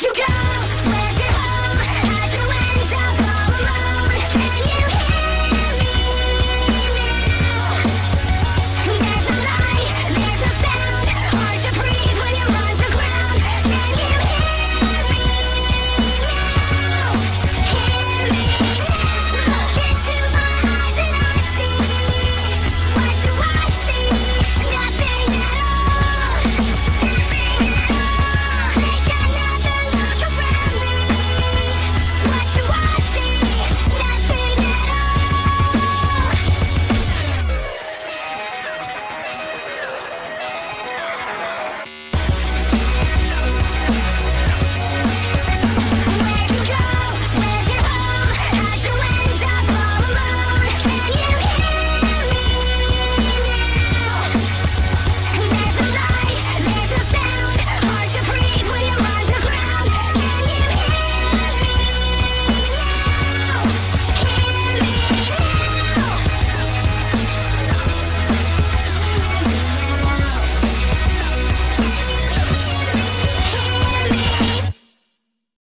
you got.